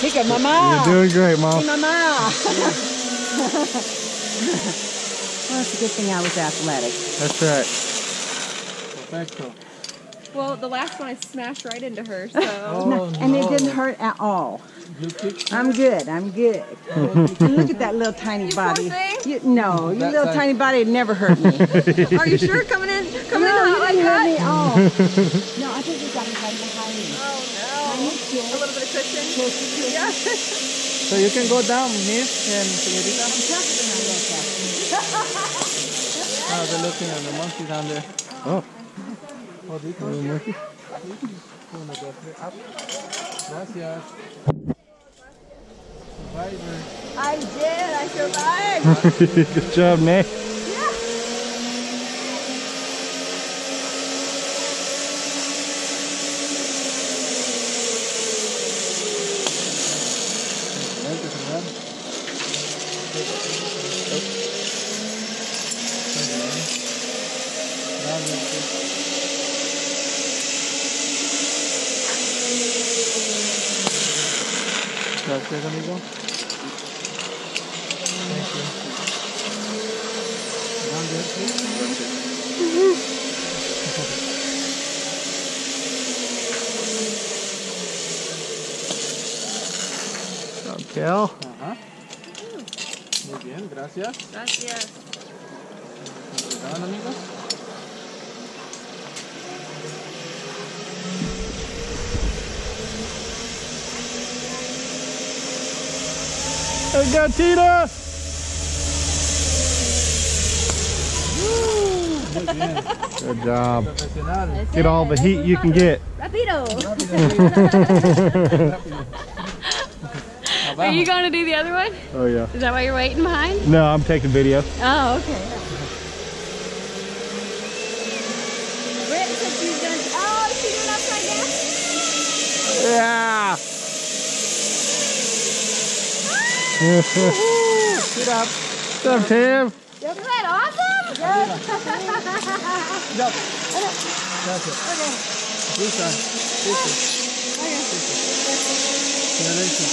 Look at Mama. You're doing great, Mom. Hey, Mama. well, it's a good thing I was athletic. That's right. Perfecto. Well, the last one I smashed right into her, so. Oh, and it didn't hurt at all. I'm good. I'm good. Look at that little tiny poor body. thing. You, no, your little side. tiny body never hurt me. Are you sure coming in? Coming no, in you hot like didn't hurt that? me at all. no, I think you got him right behind me. Oh no. A little bit of cushion. Yeah. So you can go down, miss and señorita. Oh, they're looking at the monkey down there. Oh, Oh, dito. little monkey. Uno, dos. Gracias. Survivor. I did. I survived. Good job, Nate. Gracias, amigo. Thank you. Down there, please. Good job, Cal. Ajá. Muy bien, gracias. Gracias. ¿Estaban amigos? There we go, Tina. Good job. Get all the heat you can get. Rapido. Are you going to do the other one? Oh, yeah. Is that why you're waiting behind? No, I'm taking video. Oh, okay. Britt said she was going to. Oh, is she doing upside down? Yeah. Sit up. What's up, Tim? Isn't that awesome? Gracias. Lisa. Lisa. Señorita.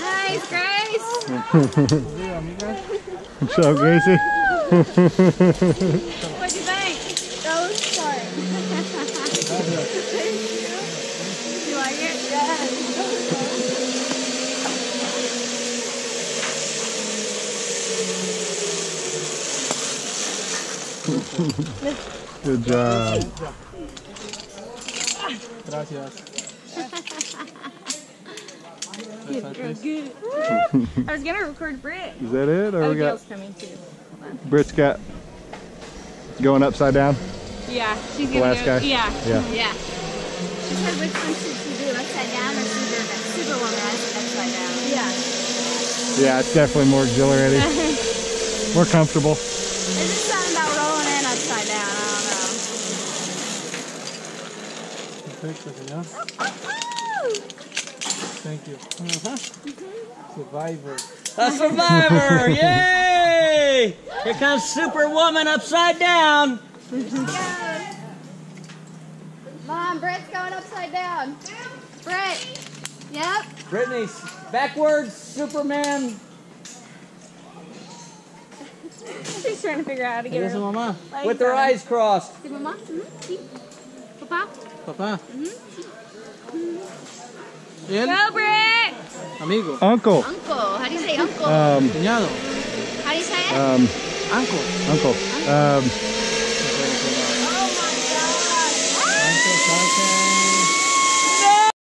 Nice, Grace. Digo, amiga. What's up, Gracie? What'd you think? That was fun. you like it? Yeah. Good job. Gracias. Good. I was gonna record Britt. Is that it? Or Oh, we got Gail's coming too. Britt's got going upside down? Yeah, she's The gonna last go. guy? Yeah. Yeah. Yeah. She said which one should she do, upside down or super, superwoman? I said upside down. Yeah. Yeah, it's definitely more exhilarating. more comfortable. Perfecto, señor. Thank you. Survivor. A survivor! Yay! Here comes Superwoman upside down. Mom, Brett's going upside down. Brett. Yep. Brittany's backwards Superman. She's trying to figure out how to get Here's her. Mama. With her eyes crossed. See, Mama? Mm-hmm. See? Papa? Papá. El Robert. Amigo. Uncle. Uncle. How do you say uncle? Um, Cuñado. How do you say it? Um, uncle. Uncle. uncle. Um, oh my God. Uncle